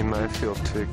in my field too.